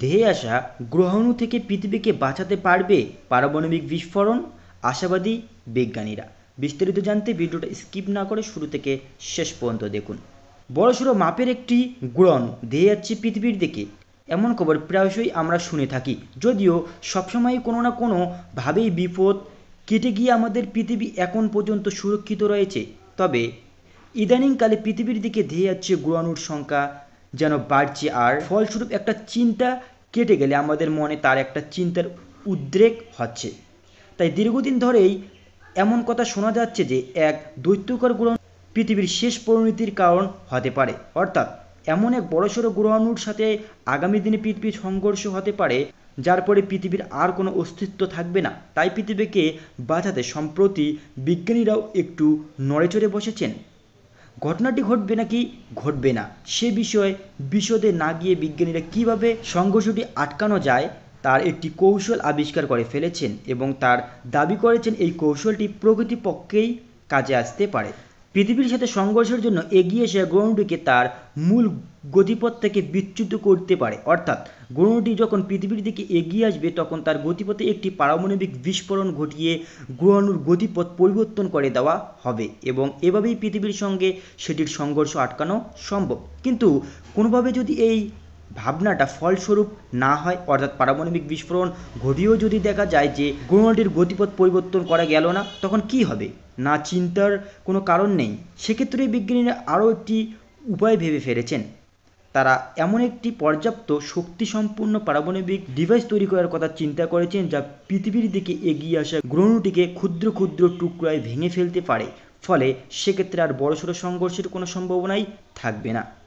ধেয়ে আসা গ্রহাণু থেকে পৃথিবীকে বাঁচাতে পারবে পারমাণবিক বিস্ফোরণ, আশাবাদী বিজ্ঞানীরা। বিস্তারিত জানতে ভিডিওটা স্কিপ না করে শুরু থেকে শেষ পর্যন্ত দেখুন। বড়সড় মাপের একটি গ্রহণ ধেয়ে যাচ্ছে পৃথিবীর দিকে। এমন খবর প্রায়শই আমরা শুনে থাকি, যদিও সবসময় কোনো না কোনো ভাবেই বিপদ কেটে গিয়ে আমাদের পৃথিবী এখন পর্যন্ত সুরক্ষিত রয়েছে। তবে ইদানিংকালে পৃথিবীর দিকে ধেয়ে যাচ্ছে গ্রহাণুর সংখ্যা যেন বাড়ছে আর ফলস্বরূপ একটা চিন্তা কেটে গেলে আমাদের মনে তার একটা চিন্তার উদ্রেক হচ্ছে। তাই দীর্ঘদিন ধরেই এমন কথা শোনা যাচ্ছে যে এক দৈত্যকর গ্রহণ পৃথিবীর শেষ পরিণতির কারণ হতে পারে। অর্থাৎ এমন এক বড়সড় গ্রহাণুর সাথে আগামী দিনে পৃথিবীর সংঘর্ষ হতে পারে, যার পরে পৃথিবীর আর কোনো অস্তিত্ব থাকবে না। তাই পৃথিবীকে বাঁচাতে সম্প্রতি বিজ্ঞানীরাও একটু নড়েচড়ে বসেছেন। ঘটনাটি ঘটবে নাকি ঘটবে না? সে বিষয়ে বিশদে না গিয়ে বিজ্ঞানীরা কীভাবে সংঘর্ষটি আটকানো যায়, তার একটি কৌশল আবিষ্কার করে ফেলেছেন এবং তার দাবি করেছেন এই কৌশলটি প্রকৃতিপক্ষেই কাজে আসতে পারে। পৃথিবীর সাথে সংঘর্ষের জন্য এগিয়ে এসে গ্রহণটিকে তার মূল গতিপথ থেকে বিচ্যুত করতে পারে। অর্থাৎ গ্রহণটি যখন পৃথিবীর দিকে এগিয়ে আসবে, তখন তার গতিপথে একটি পারমাণবিক বিস্ফোরণ ঘটিয়ে গ্রহণুর গতিপথ পরিবর্তন করে দেওয়া হবে এবং এভাবেই পৃথিবীর সঙ্গে সেটির সংঘর্ষ আটকানো সম্ভব। কিন্তু কোনোভাবে যদি এই ভাবনাটা ফলস্বরূপ না হয়, অর্থাৎ পারমাণবিক বিস্ফোরণ ঘটিয়েও যদি দেখা যায় যে গ্রহণটির গতিপথ পরিবর্তন করা গেল না, তখন কি হবে? না চিন্তার কোনো কারণ নেই। সেক্ষেত্রে বিজ্ঞানীরা আরও একটি উপায় ভেবে ফেলেছেন। তারা এমন একটি পর্যাপ্ত শক্তিসম্পন্ন পারমাণবিক ডিভাইস তৈরি করার কথা চিন্তা করেছেন যা পৃথিবীর দিকে এগিয়ে আসা গ্রহণটিকে ক্ষুদ্র ক্ষুদ্র টুকরায় ভেঙে ফেলতে পারে। ফলে সেক্ষেত্রে আর বড়সড় সংঘর্ষের কোনো সম্ভাবনাই থাকবে না।